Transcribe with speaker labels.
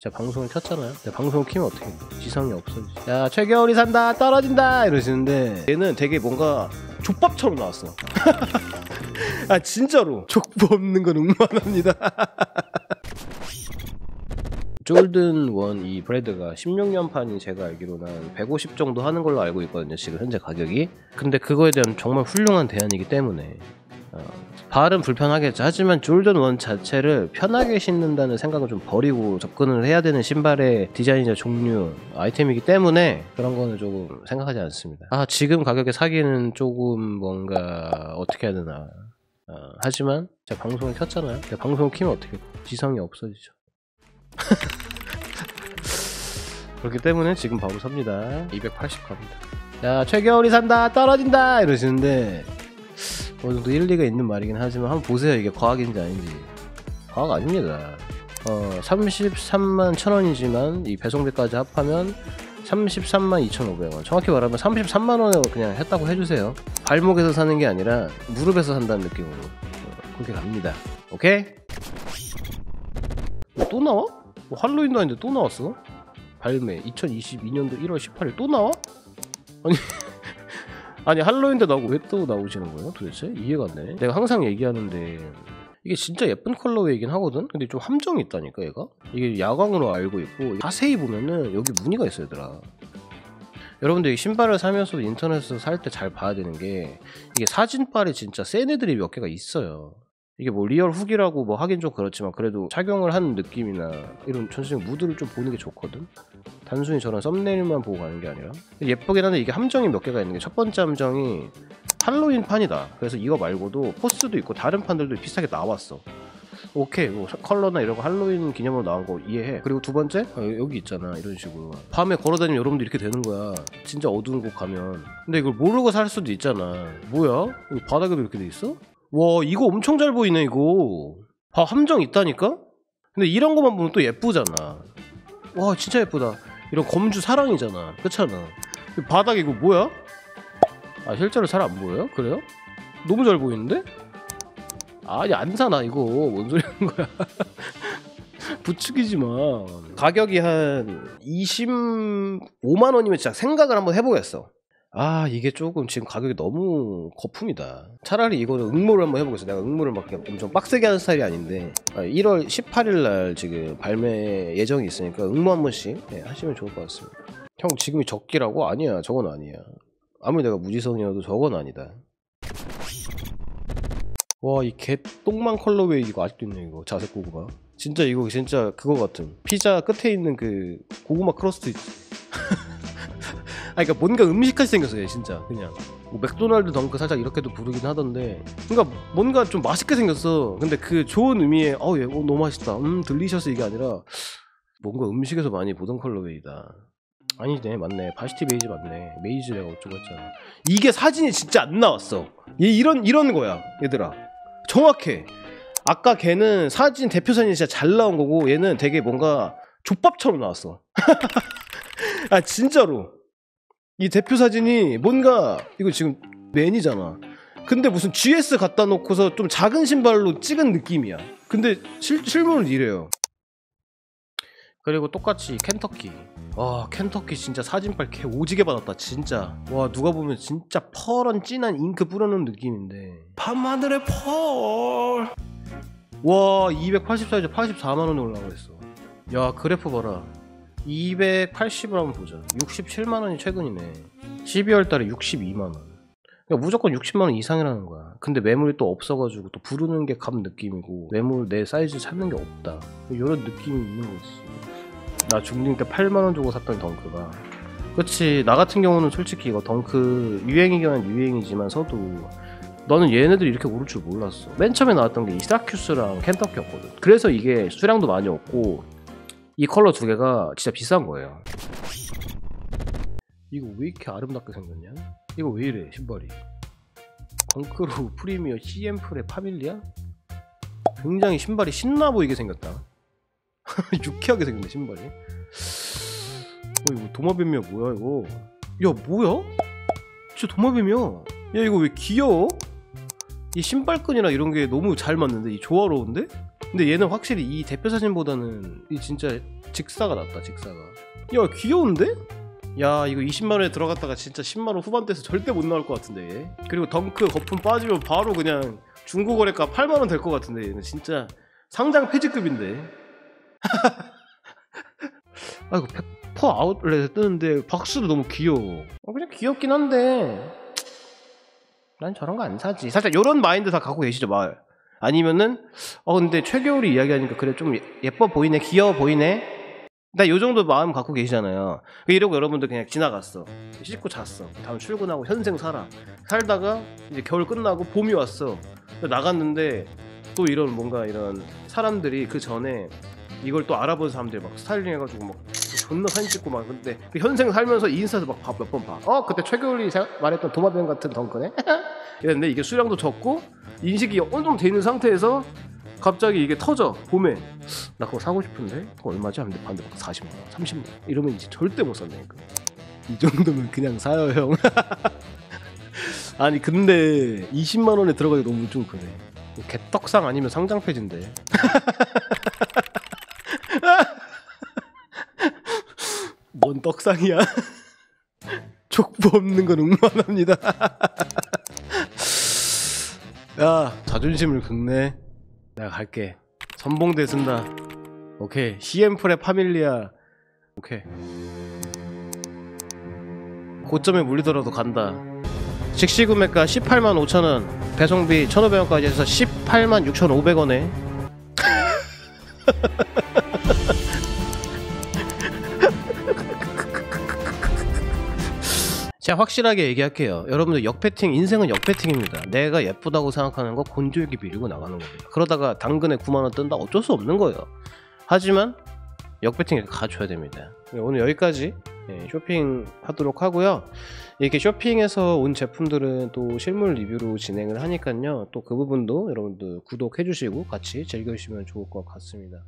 Speaker 1: 제가 방송을 켰잖아요. 근데 방송을 키면 어떻게 돼? 지성이 없어지지. 야 최겨울이 산다 떨어진다 이러시는데 얘는 되게 뭔가 족밥처럼 나왔어. 아 진짜로 족보 없는 건 응원합니다. 졸든 원 이 브레드가 16년판이 제가 알기로는 한150 정도 하는 걸로 알고 있거든요. 지금 현재 가격이. 근데 그거에 대한 정말 훌륭한 대안이기 때문에 어, 발은 불편하겠죠. 하지만 졸든 원 자체를 편하게 신는다는 생각을 좀 버리고 접근을 해야 되는 신발의 디자인이나 종류, 아이템이기 때문에 그런 거는 조금 생각하지 않습니다. 아 지금 가격에 사기는 조금 뭔가 어떻게 해야 되나. 어, 하지만 제가 방송을 켰잖아요. 제가 방송을 키면 어떻게 돼? 지성이 없어지죠. 그렇기 때문에 지금 바로 삽니다. 280 갑니다. 야 최겨울이 산다 떨어진다 이러시는데 어느 정도 일리가 있는 말이긴 하지만 한번 보세요 이게 과학인지 아닌지 과학 아닙니다. 어 33만 천 원이지만 이 배송비까지 합하면 33만 2,500원. 정확히 말하면 33만 원에 그냥 했다고 해주세요. 발목에서 사는 게 아니라 무릎에서 산다는 느낌으로 어, 그렇게 갑니다. 오케이? 뭐 또 나와? 뭐 할로윈도 아닌데 또 나왔어? 발매 2022년도 1월 18일 또 나와? 아니 아니 할로윈 때 나오고 왜 또 나오시는 거예요 도대체? 이해가 안 돼. 내가 항상 얘기하는데 이게 진짜 예쁜 컬러웨이긴 하거든? 근데 좀 함정이 있다니까 얘가? 이게 야광으로 알고 있고 자세히 보면은 여기 무늬가 있어 얘들아 여러분들 이 신발을 사면서 인터넷에서 살 때 잘 봐야 되는 게 이게 사진빨에 진짜 센 애들이 몇 개가 있어요 이게 뭐 리얼 후기라고 뭐 하긴 좀 그렇지만 그래도 착용을 한 느낌이나 이런 전체적인 무드를 좀 보는 게 좋거든. 단순히 저런 썸네일만 보고 가는 게 아니라. 예쁘긴 한데 이게 함정이 몇 개가 있는 게 첫 번째 함정이 할로윈 판이다. 그래서 이거 말고도 포스도 있고 다른 판들도 비슷하게 나왔어. 오케이. 뭐 컬러나 이런 거 할로윈 기념으로 나온 거 이해해. 그리고 두 번째? 어, 여기 있잖아. 이런 식으로. 밤에 걸어다니면 여러분들 이렇게 되는 거야. 진짜 어두운 곳 가면. 근데 이걸 모르고 살 수도 있잖아. 뭐야? 바닥에도 이렇게 돼 있어? 와 이거 엄청 잘 보이네 이거 봐 함정 있다니까? 근데 이런 것만 보면 또 예쁘잖아 와 진짜 예쁘다 이런 검주 사랑이잖아 그렇잖아 바닥에 이거 뭐야? 아 실제로 잘 안 보여요? 그래요? 너무 잘 보이는데? 아니 안 사나 이거 뭔 소리 하는 거야 부추기지 마 가격이 한 25만 원이면 진짜 생각을 한번 해보겠어 아 이게 조금 지금 가격이 너무 거품이다. 차라리 이거는 응모를 한번 해보겠어. 내가 응모를 막 엄청 빡세게 하는 스타일이 아닌데. 아, 1월 18일 날 지금 발매 예정이 있으니까 응모 한 번씩 네, 하시면 좋을 것 같습니다. 형 지금이 적기라고? 아니야 저건 아니야. 아무리 내가 무지성이어도 저건 아니다. 와 이 개똥만 컬러웨이 이거 아직도 있네 이거. 자색 고구마. 진짜 이거 진짜 그거 같은. 피자 끝에 있는 그 고구마 crust 있지? 아 그러니까 뭔가 음식같이 생겼어 얘 진짜. 그냥. 뭐 맥도날드 덩크 살짝 이렇게도 부르긴 하던데. 그러니까 뭔가 좀 맛있게 생겼어. 근데 그 좋은 의미의 어얘 어, 너무 맛있다. 음 들리셔서 이게 아니라 뭔가 음식에서 많이 보던 colorway다. 아니네 맞네. varsity maize 맞네. maize 내가 어쩌고 했잖아. 이게 사진이 진짜 안 나왔어. 얘 이런 이런 거야 얘들아. 정확해. 아까 걔는 사진 대표 사진이 진짜 잘 나온 거고 얘는 되게 뭔가 족밥처럼 나왔어. 아 진짜로 이 대표 사진이 뭔가 이거 지금 맨이잖아. 근데 무슨 GS 갖다 놓고서 좀 작은 신발로 찍은 느낌이야. 근데 실, 실물은 이래요. 그리고 똑같이 켄터키. 와 켄터키 진짜 사진빨 개 오지게 받았다 진짜. 와 누가 보면 진짜 펄한 진한 잉크 뿌려놓은 느낌인데. 밤하늘의 펄. 와 284에서 84만원에 올라가 있어. 야 그래프 봐라 280을 한번 보자. 67만원이 최근이네. 12월 달에 62만원. 그러니까 무조건 60만원 이상이라는 거야. 근데 매물이 또 없어가지고 또 부르는 게감 느낌이고 매물 내 사이즈 찾는 게 없다. 이런 느낌이 있는 거지. 나 중딩 때 8만원 주고 샀던 덩크가. 그치 나 같은 경우는 솔직히 이거 덩크 유행이긴 한 유행이지만 서도 너는 얘네들이 이렇게 오를 줄 몰랐어. 맨 처음에 나왔던 게 이사큐스랑 켄터키였거든. 그래서 이게 수량도 많이 없고 이 컬러 두 개가 진짜 비싼 거예요 이거 왜 이렇게 아름답게 생겼냐? 이거 왜 이래 신발이 덩크로 프리미어 CM 풀의 파밀리아? 굉장히 신발이 신나 보이게 생겼다 유쾌하게 생겼네 신발이 어 이거 도마뱀이야 뭐야 이거 야 뭐야? 진짜 도마뱀이야 야 이거 왜 귀여워? 이 신발끈이랑 이런 게 너무 잘 맞는데 이 조화로운데? 근데 얘는 확실히 이 대표 사진보다는 이 진짜 직사가 낫다 직사가. 야 귀여운데? 야 이거 20만원에 들어갔다가 진짜 10만원 후반대에서 절대 못 나올 것 같은데 얘. 그리고 덩크 거품 빠지면 바로 그냥 중고거래가 8만원 될 것 같은데 얘는 진짜 상장 폐지급인데. 아이고 100% 아웃렛에 뜨는데 박스도 너무 귀여워. 어, 그냥 귀엽긴 한데. 난 저런 거 안 사지. 살짝 요런 마인드 다 갖고 계시죠 말 아니면은 어 근데 최겨울이 이야기하니까 그래 좀 예- 예뻐 보이네 귀여워 보이네? 나 요 정도 마음 갖고 계시잖아요. 이러고 여러분들 그냥 지나갔어. 씻고 잤어. 다음 출근하고 현생 살아. 살다가 이제 겨울 끝나고 봄이 왔어. 나갔는데 또 이런 뭔가 이런 사람들이 그 전에 이걸 또 알아본 사람들이 막 스타일링 해가지고 막 존나 사진 찍고 막 근데 그 현생 살면서 인스타에서 막 몇 번 봐. 어 그때 사- 말했던 도마뱀 같은 덩크네. 이랬는데 이게 수량도 적고 인식이 어느 정도 돼 있는 상태에서 갑자기 이게 터져 봄에 나 그거 사고 싶은데 그거 얼마지? 하는데 반대 막 40만 원, 30만 원 이러면 이제 절대 못 산다니까. 이 정도면 그냥 사요 형. 아니 근데 20만 원에 들어가기 너무 좀 그래. 개떡상 아니면 상장 폐지인데. 뭔 떡상이야? 족보 없는 건 응만합니다. 야 자존심을 긁네. 내가 갈게. 선봉대 쓴다. 오케이. CM플의 파밀리아. 오케이. 고점에 물리더라도 간다. 직시 구매가 18만 5천 원, 배송비 1,500원까지 해서 18만 6,500원에 제가 확실하게 얘기할게요. 여러분들 역배팅 인생은 역배팅입니다. 내가 예쁘다고 생각하는 거 곤조에게 밀고 나가는 겁니다. 그러다가 당근에 9만 원 뜬다 어쩔 수 없는 거예요. 하지만 역배팅 이렇게 가줘야 됩니다. 네, 오늘 여기까지 예, 쇼핑 하도록 하고요. 이렇게 쇼핑에서 온 제품들은 또 실물 리뷰로 진행을 하니까요. 또 그 부분도 여러분들 구독해 주시고 같이 즐겨주시면 좋을 것 같습니다.